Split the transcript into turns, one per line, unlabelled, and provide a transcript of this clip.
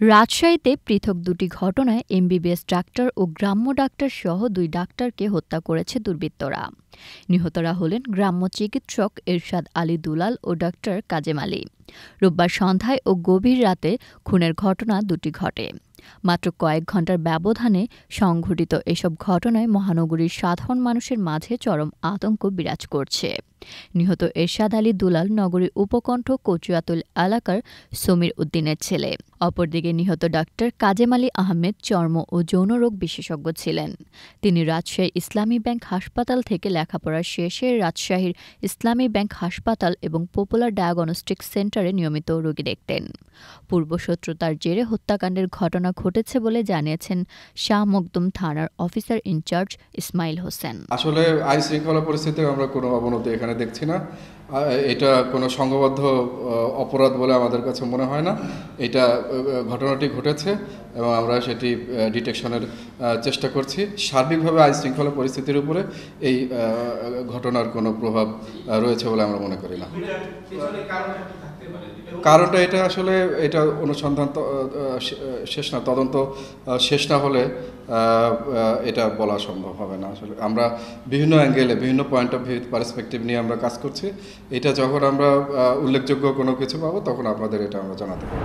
রাজশাহীতে পৃথক দুটি ঘটনায় এমবিবিএস ডাক্তার ও গ্রাম্য ডাক্তার সহ দুই ডাক্তারকে হত্যা করেছে দুর্বৃত্তরা। নিহতরা হলেন গ্রাম্য চিকিৎসক এরশাদ আলী দুলাল ও ডাক্তার কাজেম আলী। রোববার সন্ধ্যায় ও গভীর রাতে খুনের ঘটনা দুটি ঘটে। মাত্র কয়েক ঘণ্টার ব্যবধানে সংঘটিত এসব ঘটনায় মহানগরীর সাধারণ মানুষের মাঝে চরম আতঙ্ক বিরাজ করছে। নিহত এরশাদ আলী দুলাল নগরীর উপকণ্ঠ কচুয়াতুল এলাকার সমীর উদ্দিনের ছেলে। অপরদিকে নিহত ডাক্তার কাজেম আলী আহমেদ চর্ম ও যৌনরোগ বিশেষজ্ঞ ছিলেন। তিনি রাজশাহী ইসলামী ব্যাংক হাসপাতাল থেকে লেখাপড়া শেষে রাজশাহীর ইসলামী ব্যাংক হাসপাতাল এবং পপুলার ডায়াগনস্টিক সেন্টারে নিয়মিত রোগী দেখতেন। পূর্বশত্রুতার জেরে হত্যাকাণ্ডের ঘটনা ঘটেছে বলে জানিয়েছেন শাহ মকদুম থানার অফিসার ইনচার্জ ইসমাইল হোসেন।
আসলে আইন শৃঙ্খলা পরিস্থিতিতে আমরা কোনো অবনতি এখানে দেখছি না। এটা কোনো সংঘবদ্ধ অপরাধ বলে আমাদের কাছে মনে হয় না। এটা ঘটনাটি ঘটেছে এবং আমরা সেটি ডিটেকশনের চেষ্টা করছি। সার্বিকভাবে আইন শৃঙ্খলা পরিস্থিতির উপরে এই ঘটনার কোনো প্রভাব রয়েছে বলে আমরা মনে করি না। কারণটা এটা আসলে এটা অনুসন্ধান শেষ না, তদন্ত শেষ না হলে এটা বলা সম্ভব হবে না। আসলে আমরা বিভিন্ন অ্যাঙ্গেলে বিভিন্ন পয়েন্ট অফ ভিউ পার্সপেক্টিভ নিয়ে আমরা কাজ করছি। এটা যখন আমরা উল্লেখযোগ্য কোনো কিছু পাবো, তখন আপনাদের এটা আমরা জানাতে পারব।